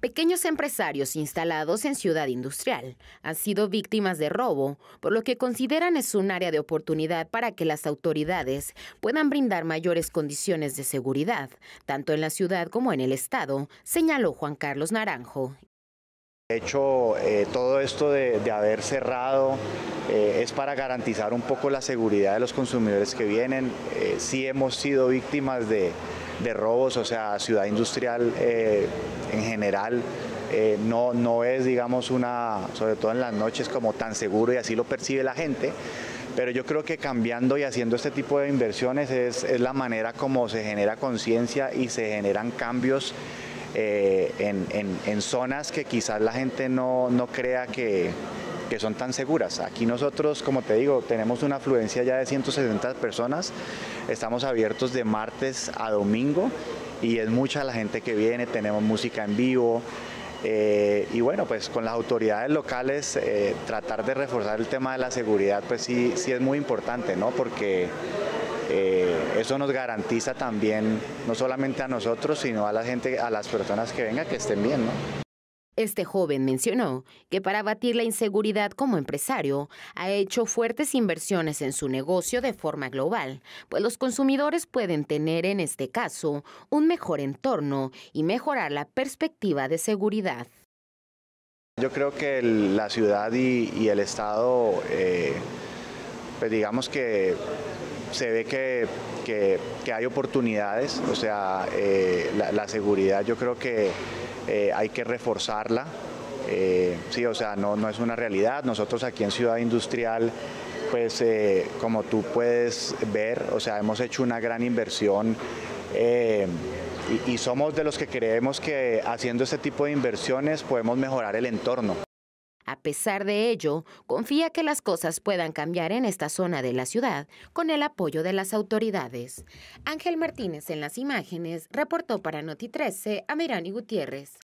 Pequeños empresarios instalados en Ciudad Industrial han sido víctimas de robo, por lo que consideran es un área de oportunidad para que las autoridades puedan brindar mayores condiciones de seguridad, tanto en la ciudad como en el Estado, señaló Juan Carlos Naranjo. De hecho, eh, todo esto de, haber cerrado eh, es para garantizar un poco la seguridad de los consumidores que vienen. Eh, sí hemos sido víctimas de, robos, o sea, ciudad industrial en eh, no, no es, digamos, una, sobre todo en las noches, como tan seguro y así lo percibe la gente. Pero yo creo que cambiando y haciendo este tipo de inversiones es, la manera como se genera conciencia y se generan cambios eh, en, en, zonas que quizás la gente no, no crea que, que son tan seguras. Aquí nosotros, como te digo, tenemos una afluencia ya de 160 personas, estamos abiertos de martes a domingo y es mucha la gente que viene, tenemos música en vivo. Eh, y bueno, pues con las autoridades locales eh, tratar de reforzar el tema de la seguridad, pues sí, sí es muy importante, ¿no? Porque eh, eso nos garantiza también, no solamente a nosotros, sino a la gente, a las personas que vengan, que estén bien, ¿no? Este joven mencionó que para batir la inseguridad como empresario ha hecho fuertes inversiones en su negocio de forma global, pues los consumidores pueden tener en este caso un mejor entorno y mejorar la perspectiva de seguridad. Yo creo que la ciudad y, el Estado, eh, pues digamos que se ve que, hay oportunidades, o sea, eh, la seguridad yo creo que eh, hay que reforzarla. Eh, sí, o sea, no, no es una realidad. Nosotros aquí en Ciudad Industrial, pues eh, como tú puedes ver, o sea, hemos hecho una gran inversión y somos de los que creemos que haciendo este tipo de inversiones podemos mejorar el entorno. A pesar de ello, confía que las cosas puedan cambiar en esta zona de la ciudad con el apoyo de las autoridades. Ángel Martínez en las imágenes reportó para Noti 13 a Mirani Gutiérrez.